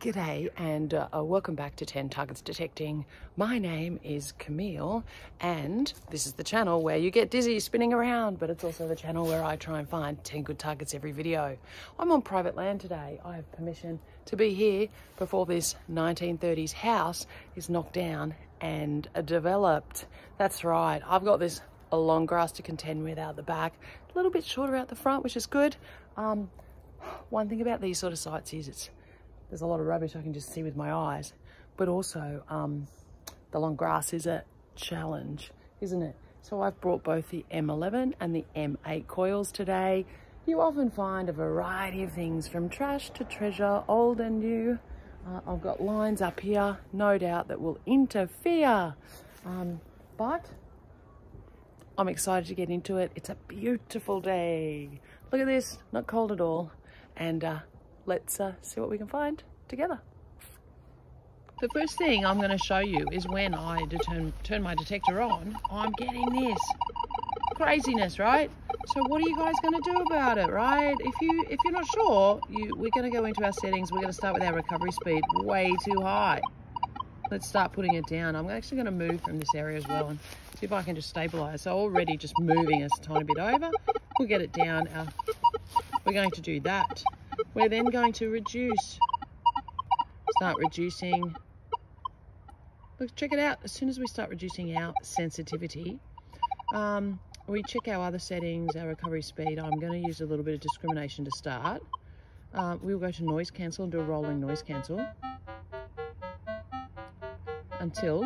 G'day and uh, uh, welcome back to 10 Targets Detecting. My name is Camille and this is the channel where you get dizzy spinning around, but it's also the channel where I try and find 10 good targets every video. I'm on private land today. I have permission to be here before this 1930s house is knocked down and uh, developed. That's right, I've got this long grass to contend with out the back, a little bit shorter out the front, which is good. Um, one thing about these sort of sites is it's there's a lot of rubbish I can just see with my eyes. But also, um, the long grass is a challenge, isn't it? So I've brought both the M11 and the M8 coils today. You often find a variety of things from trash to treasure, old and new. Uh, I've got lines up here, no doubt that will interfere. Um, but I'm excited to get into it. It's a beautiful day. Look at this, not cold at all. And uh, let's uh, see what we can find together. The first thing I'm going to show you is when I turn, turn my detector on, I'm getting this craziness, right? So what are you guys going to do about it, right? If, you, if you're not sure, you, we're going to go into our settings. We're going to start with our recovery speed way too high. Let's start putting it down. I'm actually going to move from this area as well and see if I can just stabilize. So already just moving us a tiny bit over. We'll get it down. Uh, we're going to do that. We're then going to reduce. Start reducing. Look, check it out. As soon as we start reducing our sensitivity, um, we check our other settings, our recovery speed. I'm going to use a little bit of discrimination to start. Um, we'll go to noise cancel and do a rolling noise cancel until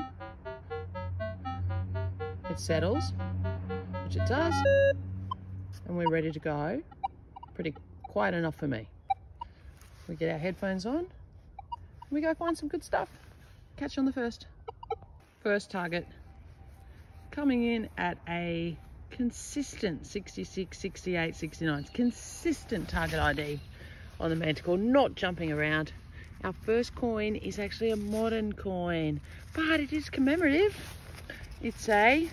it settles, which it does, and we're ready to go. Pretty quiet enough for me. We get our headphones on, we go find some good stuff. Catch you on the first. First target coming in at a consistent 66, 68, 69. Consistent target ID on the Manticore, not jumping around. Our first coin is actually a modern coin, but it is commemorative. It's a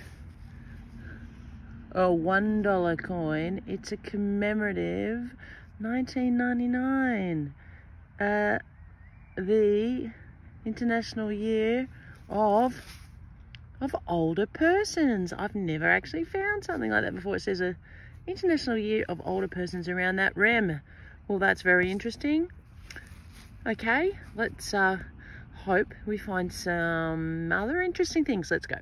a one dollar coin. It's a commemorative 1999 uh, the International Year of of Older Persons. I've never actually found something like that before. It says a International Year of Older Persons around that rem. Well, that's very interesting. Okay, let's uh, hope we find some other interesting things. Let's go.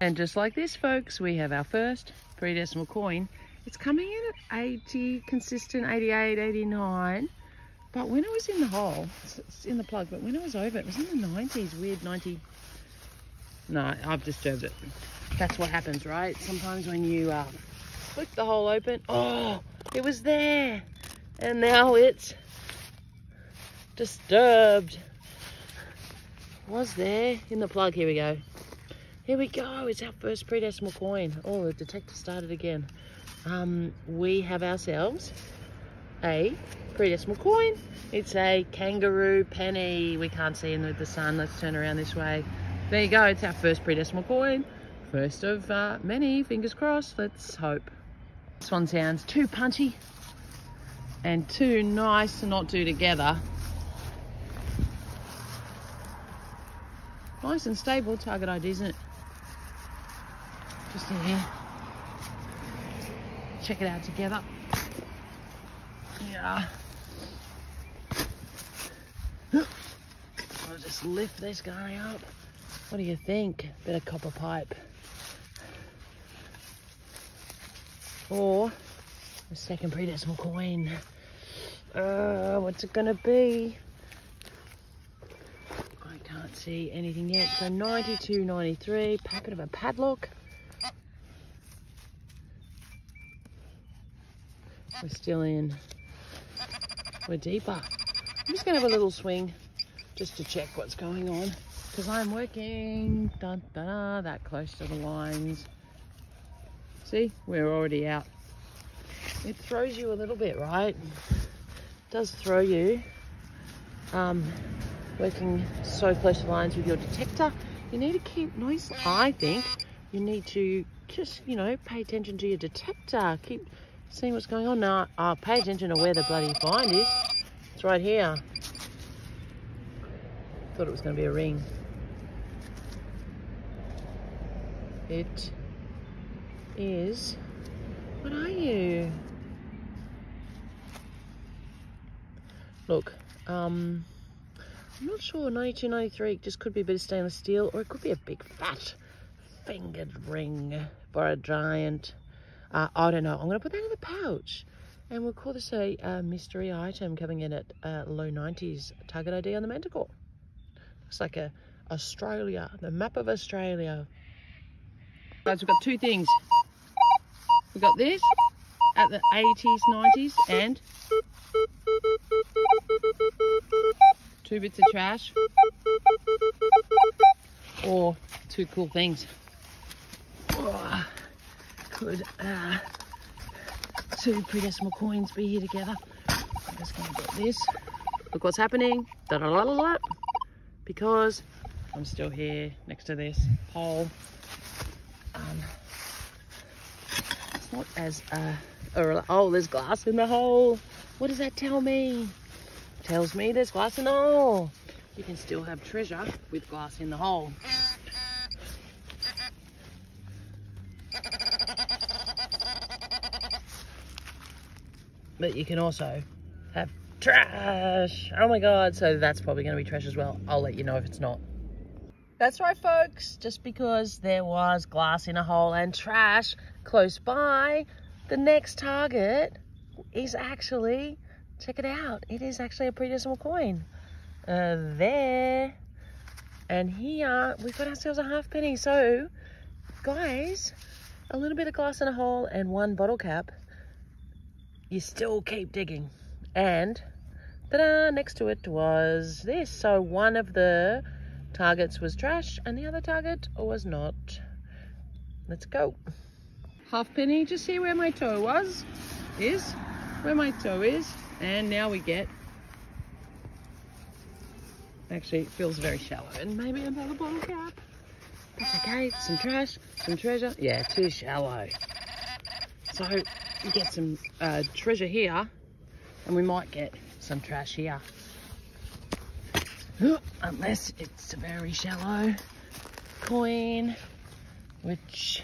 And just like this, folks, we have our first pre-decimal coin. It's coming in at 80, consistent 88, 89. But when it was in the hole, it's in the plug, but when it was over, it was in the 90s, weird 90. No, I've disturbed it. That's what happens, right? Sometimes when you uh, flick the hole open, oh, it was there. And now it's disturbed. Was there in the plug, here we go. Here we go, it's our first pre-decimal coin. Oh, the detector started again. Um, we have ourselves a pre-decimal coin. It's a kangaroo penny. We can't see in the, sun. Let's turn around this way. There you go. It's our first pre-decimal coin. First of uh, many. Fingers crossed. Let's hope. This one sounds too punchy and too nice to not do together. Nice and stable target ID, isn't it? Just in here. Check it out together. I'll just lift this guy up. What do you think? Bit of copper pipe. Or a second pre-decimal coin. Uh, what's it gonna be? I can't see anything yet. So 92, 93, packet of a padlock. We're still in, we're deeper. I'm just gonna have a little swing just to check what's going on because I'm working dun, dun, that close to the lines. See, we're already out. It throws you a little bit, right? It does throw you. Um, working so close to the lines with your detector, you need to keep noise. I think you need to just, you know, pay attention to your detector. Keep seeing what's going on. Now, I'll pay attention to where the bloody find is. It's right here. Thought it was going to be a ring. It is. What are you? Look, um, I'm not sure. 9293 just could be a bit of stainless steel, or it could be a big fat fingered ring for a giant. Uh, I don't know. I'm going to put that in the pouch. And we'll call this a, a mystery item coming in at uh, low 90s target ID on the Manticore. Looks like a Australia, the map of Australia. Guys, we've got two things. We've got this at the 80s, 90s, and two bits of trash, or two cool things. Could uh, two pre-decimal coins be here together? I'm just going to get this. Look what's happening. Da -da -da. Because I'm still here next to this hole. Um, it's not as, uh, or, oh, there's glass in the hole. What does that tell me? Tells me there's glass in the hole. You can still have treasure with glass in the hole. But you can also have trash. Oh my God. So that's probably going to be trash as well. I'll let you know if it's not. That's right, folks. Just because there was glass in a hole and trash close by, the next target is actually, check it out, it is actually a pre-decimal coin. Uh, there. And here, we've got ourselves a half penny. So, guys, a little bit of glass in a hole and one bottle cap, you still keep digging. And, ta-da, next to it was this. So one of the targets was trash and the other target was not. Let's go. Half penny, just see where my toe was, is, where my toe is. And now we get, actually it feels very shallow. And maybe another bottle cap. That's okay, some trash, some treasure. Yeah, too shallow. So get some uh, treasure here and we might get some trash here. Unless it's a very shallow coin, which,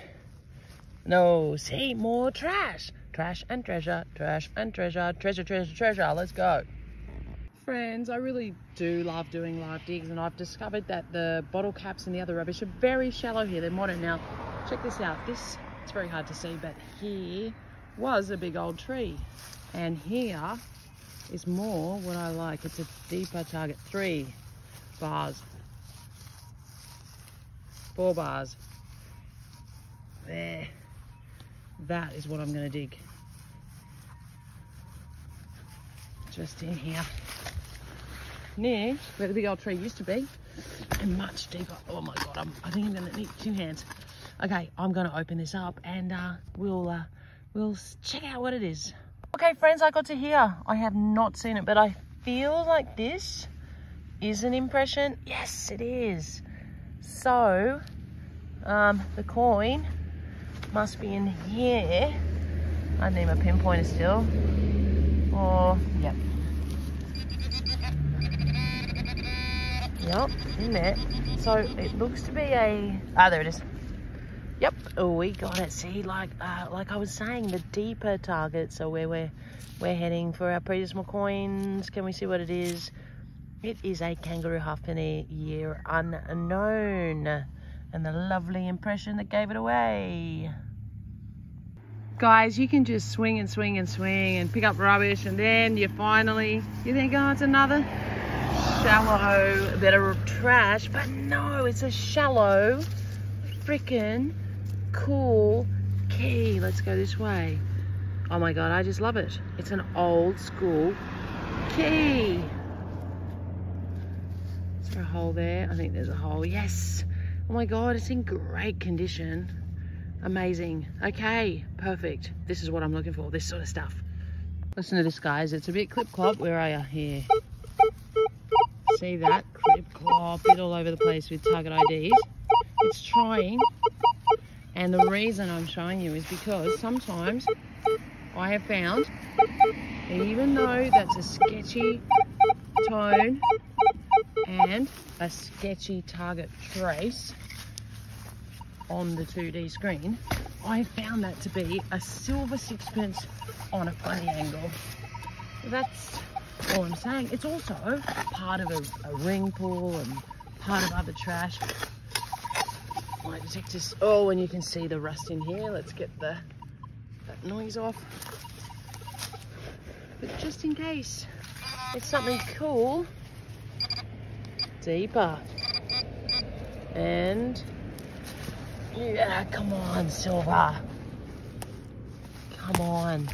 no, see, more trash. Trash and treasure, trash and treasure, treasure, treasure, treasure. Let's go. Friends, I really do love doing live digs and I've discovered that the bottle caps and the other rubbish are very shallow here. They're modern now. Check this out. This, it's very hard to see, but here was a big old tree. And here is more what I like. It's a deeper target. Three bars. Four bars. There. That is what I'm to dig. Just in here. Near where the big old tree used to be. And much deeper. Oh my God, I'm, I think I'm to need two hands. Okay, I'm to open this up and uh, we'll, uh, we'll check out what it is. Okay, friends, I got to here. I have not seen it, but I feel like this is an impression. Yes, it is. So, um, the coin must be in here. I need my pinpointer still. Or, yep. Yep, in there. So it looks to be a, ah, there it is. Yep, oh, we got it. See, like uh, like I was saying, the deeper targets are where we're we're heading for our pre-decimal coins. Can we see what it is? It is a kangaroo halfpenny year unknown, and the lovely impression that gave it away. Guys, you can just swing and swing and swing and pick up rubbish, and then you finally you think, oh, it's another shallow bit of trash, but no, it's a shallow freaking cool key. Let's go this way. Oh my God, I just love it. It's an old school key. Is there a hole there? I think there's a hole, yes. Oh my God, it's in great condition. Amazing. Okay, perfect. This is what I'm looking for, this sort of stuff. Listen to this, guys. It's a bit clip-clop. Where are you? Here. See that? Clip-clop, bit all over the place with target IDs. It's trying and the reason I'm showing you is because sometimes I have found, even though that's a sketchy tone and a sketchy target trace on the 2D screen, I found that to be a silver sixpence on a funny angle. That's all I'm saying. It's also part of a, a ring pool and part of other trash. Detectors, oh, and you can see the rust in here. Let's get the that noise off. But just in case it's something cool, deeper. And yeah, come on, Silver. Come on.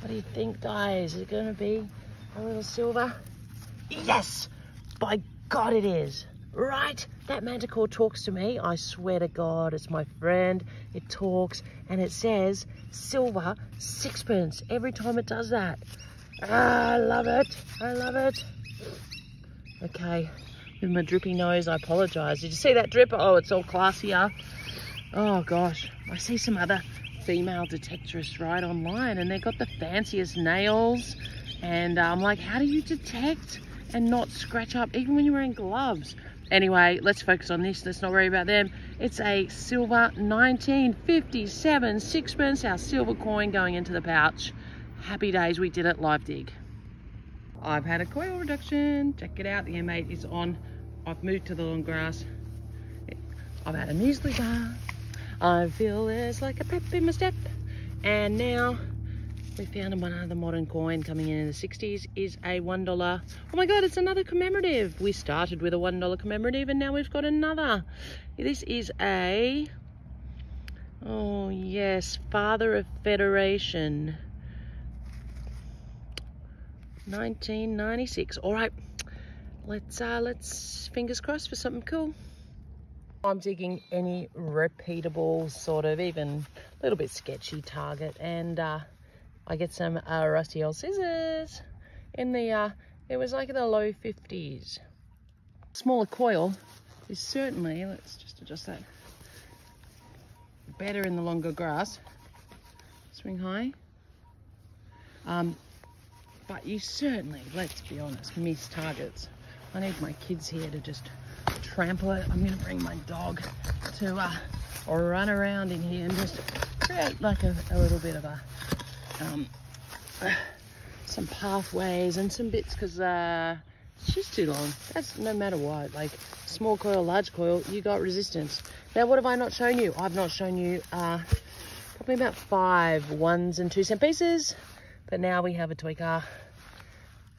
What do you think, guys? Is it going to be a little silver? Yes! By God, it is. Right? That manticore talks to me. I swear to God, it's my friend. It talks and it says silver sixpence every time it does that. Ah, I love it. I love it. Okay, with my drippy nose, I apologise. Did you see that drip? Oh, it's all classier. Oh gosh, I see some other female detectorists right online and they've got the fanciest nails. And uh, I'm like, how do you detect and not scratch up even when you're wearing gloves? Anyway, let's focus on this. Let's not worry about them. It's a silver 1957 sixpence, our silver coin going into the pouch. Happy days, we did it live dig. I've had a coil reduction. Check it out, the M8 is on. I've moved to the long grass. I've had a muesli bar. I feel there's like a pep in my step. And now we found another modern coin coming in in the 60s is a $1. Oh my God, it's another commemorative. We started with a $1 commemorative and now we've got another. This is a, oh yes, Father of Federation. 1996. All right, let's uh, let's fingers crossed for something cool. I'm digging any repeatable sort of even a little bit sketchy target and uh, I get some uh, rusty old scissors in the, uh, it was like in the low 50s. Smaller coil is certainly, let's just adjust that, better in the longer grass. Swing high. Um, but you certainly, let's be honest, miss targets. I need my kids here to just trample it. I'm gonna bring my dog to uh, run around in here and just create like a, a little bit of a, um, some pathways and some bits because uh, it's just too long. That's no matter what, like small coil, large coil, you got resistance. Now, what have I not shown you? I've not shown you uh, probably about five ones and two cent pieces. But now we have a toy car.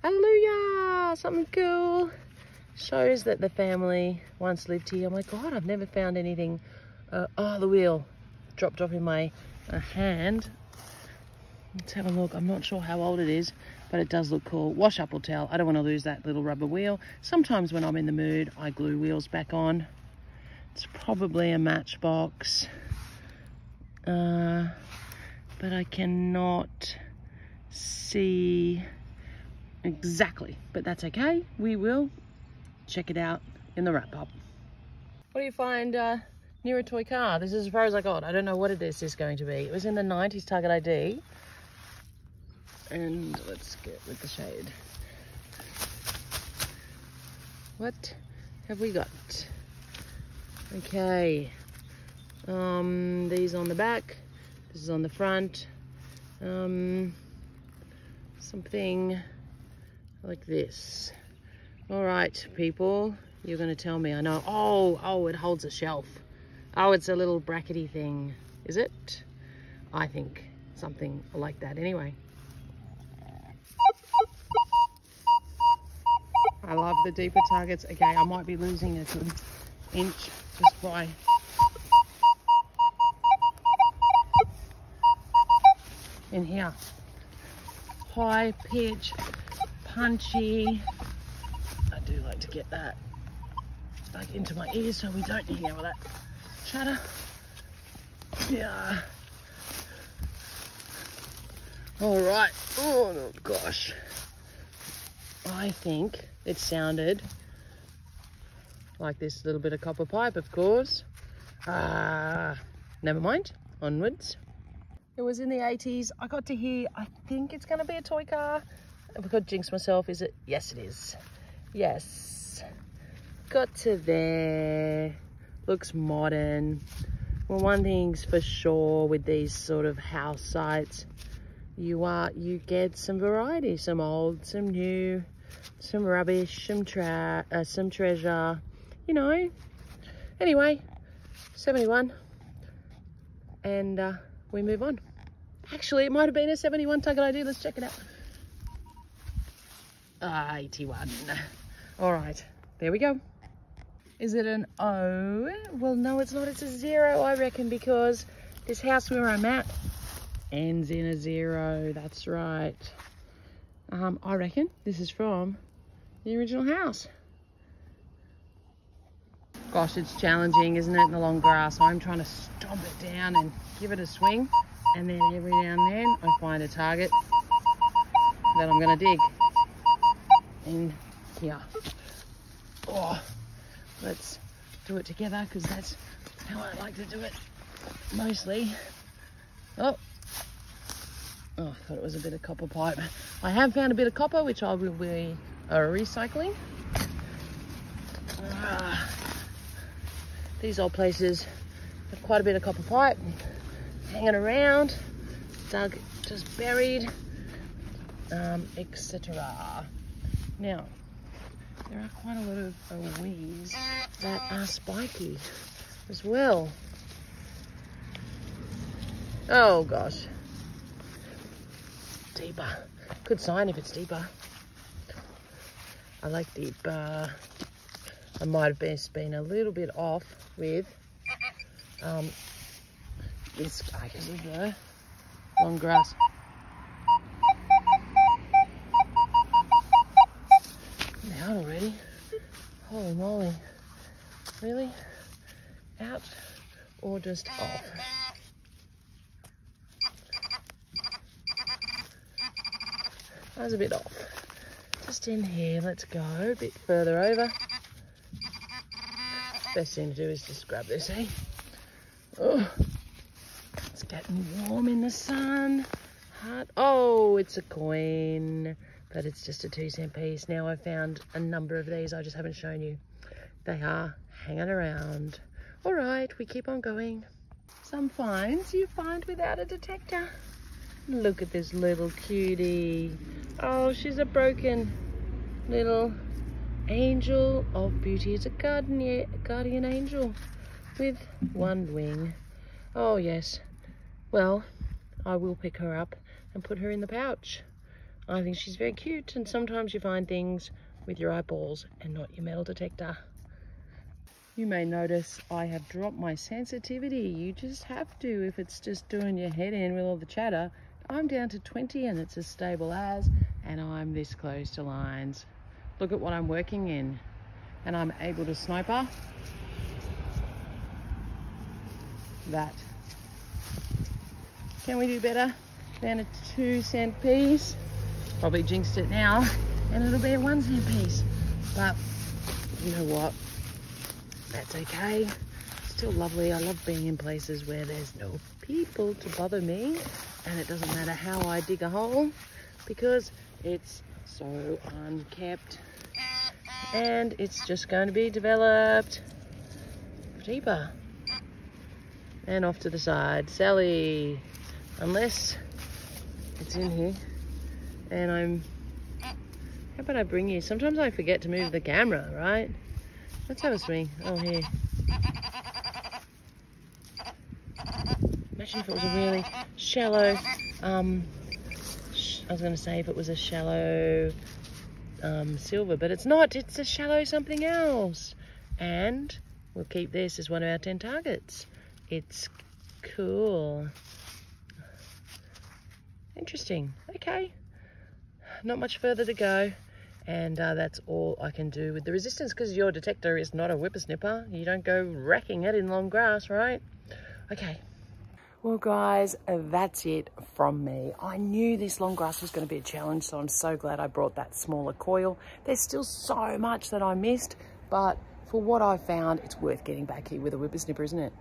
Hallelujah! Something cool. Shows that the family once lived here. Oh my God, I've never found anything. Uh, oh, the wheel dropped off in my uh, hand. Let's have a look. I'm not sure how old it is, but it does look cool. Wash up will tell. I don't want to lose that little rubber wheel. Sometimes when I'm in the mood, I glue wheels back on. It's probably a matchbox. Uh, but I cannot see exactly, but that's okay. We will check it out in the wrap up. What do you find uh, near a toy car? This is as far as I got. I don't know what it is is going to be. It was in the 90s Target ID. And let's get with the shade. What have we got? Okay. Um, these on the back. This is on the front. Um, something like this. All right, people, you're gonna tell me, I know. Oh, oh, it holds a shelf. Oh, it's a little brackety thing. Is it? I think something like that anyway. I love the deeper targets. Okay, I might be losing a good inch just by in here high pitch, punchy. I do like to get that back into my ears so we don't hear all that chatter. Yeah. All right. Oh no, gosh. I think it sounded like this little bit of copper pipe, of course. Ah, never mind. Onwards. It was in the 80s. I got to hear, I think it's going to be a toy car. Have I got jinx myself? Is it? Yes, it is. Yes. Got to there. Looks modern. Well, one thing's for sure with these sort of house sites, you are you get some variety, some old, some new, some rubbish, some tra uh, some treasure, you know. Anyway, 71, and uh, we move on. Actually, it might have been a 71 Target ID. Let's check it out. Ah, 81. All right, there we go. Is it an O? Well, no, it's not. It's a zero, I reckon, because this house where I'm at ends in a zero. That's right. Um, I reckon this is from the original house. Gosh, it's challenging, isn't it, in the long grass? I'm trying to stomp it down and give it a swing. And then every now and then I find a target that I'm going to dig in here. Oh, let's do it together because that's how I like to do it mostly. Oh, oh, I thought it was a bit of copper pipe. I have found a bit of copper, which I will be uh, recycling. Ah, these old places have quite a bit of copper pipe hanging around, dug, just buried, um, etc. Now, there are quite a lot of uh, weeds that are spiky as well. Oh gosh. Deeper. Good sign if it's deeper. I like deeper. I might have been, been a little bit off with um, this, I guess, the long grass. out already. Holy moly. Really? Out or just off? That was a bit off. Just in here, let's go a bit further over. Best thing to do is just grab this, eh? Oh, it's getting warm in the sun. Heart. Oh, it's a coin but it's just a two cent piece. Now I've found a number of these, I just haven't shown you. They are hanging around. All right, we keep on going. Some finds you find without a detector. Look at this little cutie. Oh, she's a broken little angel of beauty. It's a guardian, guardian angel with one wing. Oh, yes. Well, I will pick her up and put her in the pouch. I think she's very cute and sometimes you find things with your eyeballs and not your metal detector. You may notice I have dropped my sensitivity. You just have to if it's just doing your head in with all the chatter. I'm down to 20 and it's as stable as and I'm this close to lines. Look at what I'm working in and I'm able to sniper that. Can we do better than a two cent piece? Probably jinxed it now and it'll be a one cent piece. But you know what? That's okay. Still lovely. I love being in places where there's no people to bother me and it doesn't matter how I dig a hole because it's so unkept. And it's just going to be developed deeper. And off to the side. Sally unless it's in here. And I'm how about I bring you? Sometimes I forget to move the camera right? Let's have a swing. Oh here imagine if it was a really shallow um I was going to say if it was a shallow um, silver but it's not it's a shallow something else and we'll keep this as one of our 10 targets it's cool interesting okay not much further to go. And uh, that's all I can do with the resistance because your detector is not a whippersnipper. You don't go racking it in long grass, right? Okay. Well, guys, that's it from me. I knew this long grass was going to be a challenge, so I'm so glad I brought that smaller coil. There's still so much that I missed, but for what I found, it's worth getting back here with a whippersnipper, isn't it?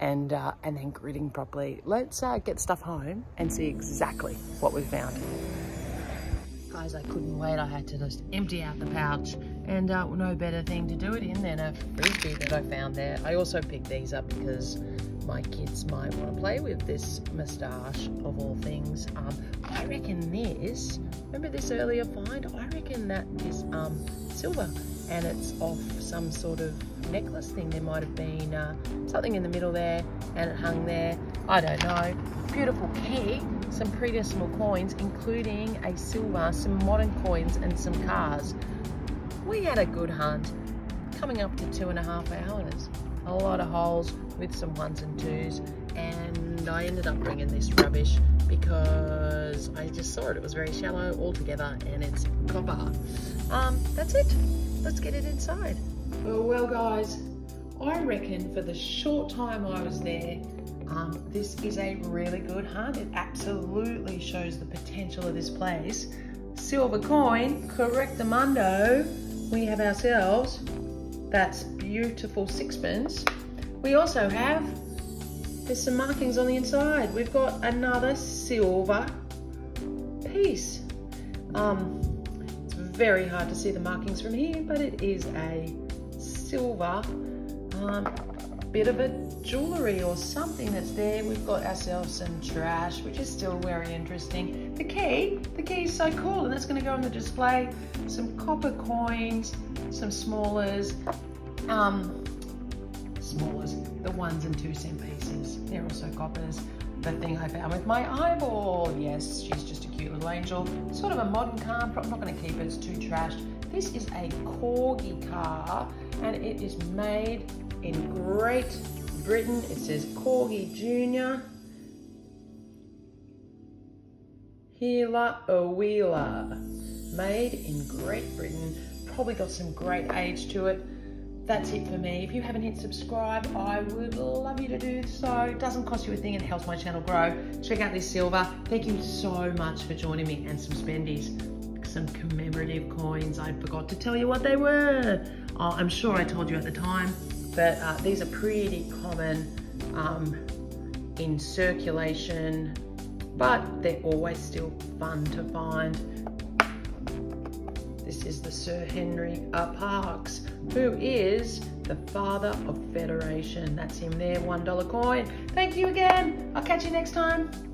And, uh, and then gridding properly. Let's uh, get stuff home and see exactly what we found. guys, I couldn't wait. I had to just empty out the pouch and uh, no better thing to do it in than a frisbee that I found there. I also picked these up because my kids might want to play with this moustache of all things. Um, I reckon this, remember this earlier find? I reckon that is um, silver and it's off some sort of necklace thing. There might have been uh, something in the middle there and it hung there. I don't know. Beautiful key, some pre-decimal coins, including a silver, some modern coins and some cars. We had a good hunt, coming up to two and a half hours. A lot of holes with some ones and twos and I ended up bringing this rubbish because I just saw it. It was very shallow altogether and it's copper. Um, that's it. Let's get it inside. Well, guys, I reckon for the short time I was there, um, this is a really good hunt. It absolutely shows the potential of this place. Silver coin, correctamundo. We have ourselves. That's beautiful sixpence. We also have, there's some markings on the inside. We've got another silver piece. Um, it's very hard to see the markings from here, but it is a silver um, bit of a jewellery or something that's there. We've got ourselves some trash, which is still very interesting. The key, the key is so cool, and that's going to go on the display. Some copper coins, some smallers, um, smallers, the ones and two cent pieces. They're also coppers. The thing I found with my eyeball. Yes, she's just a cute little angel. Sort of a modern car. I'm not going to keep it. It's too trashed. This is a corgi car, and it is made in Great Britain. It says Corgi Junior. Hila Wheeler, Made in Great Britain. Probably got some great age to it. That's it for me. If you haven't hit subscribe, I would love you to do so. It doesn't cost you a thing and it helps my channel grow. Check out this silver. Thank you so much for joining me and some spendies. Some commemorative coins. I forgot to tell you what they were. Oh, I'm sure I told you at the time but uh, these are pretty common um, in circulation, but they're always still fun to find. This is the Sir Henry Parkes, who is the father of Federation. That's him there, $1 coin. Thank you again. I'll catch you next time.